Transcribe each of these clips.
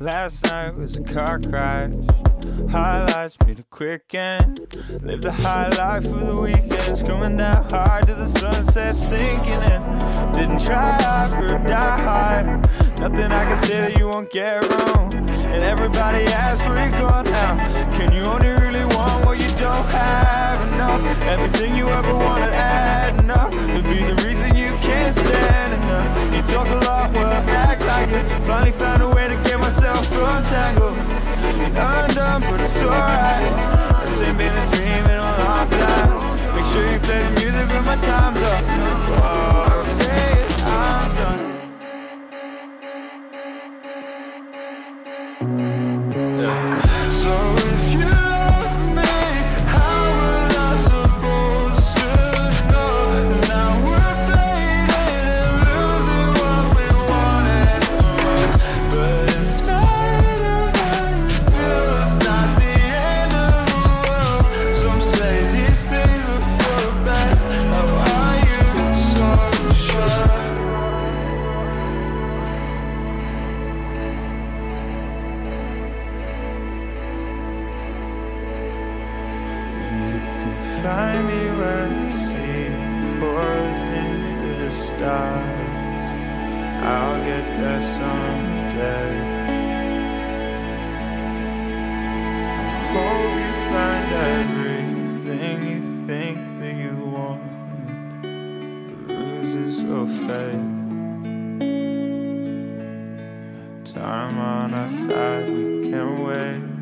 Last night was a car crash. Highlights be the quick end. Live the high life of the weekends. Coming down hard to the sunset, sinking in. Didn't try hard for a die hard. Nothing I can say that you won't get wrong. And everybody asks where you going now. Can you only really want what you don't have enough? Everything you ever wanted So find me when the sea pours into the stars. I'll get there someday. I hope you find everything you think that you want. Bruises will fade. Time on our side, we can't wait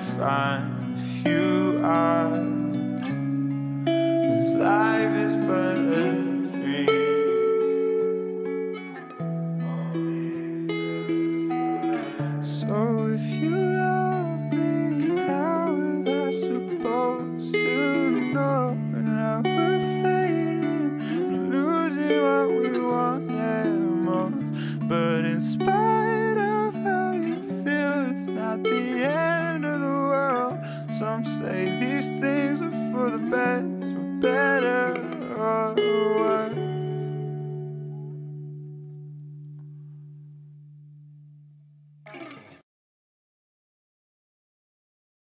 find if you are. Life is but a dream. So if you love me, how I supposed to know? And now we're fading, losing what we most. But in spite of how you feel, it's not the end. Some say these things are for the best.